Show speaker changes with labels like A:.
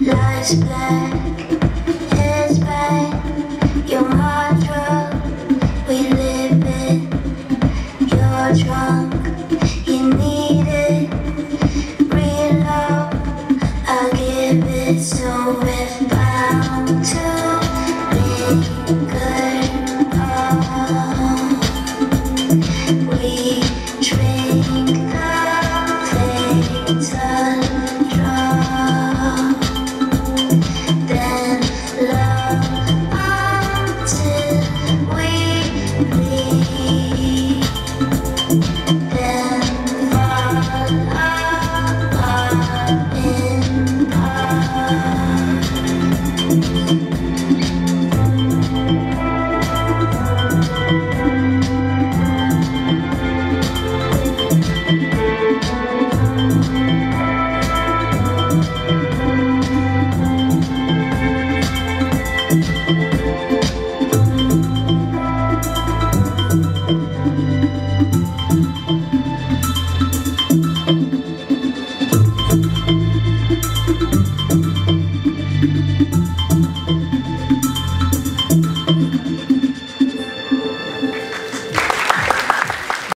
A: Lies black, his back, your mind drunk, we live it, you're drunk, you need it, real loud, I give it. So bound to oh, we drink the things